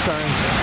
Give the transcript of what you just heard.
sorry.